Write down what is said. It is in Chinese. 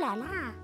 来啦。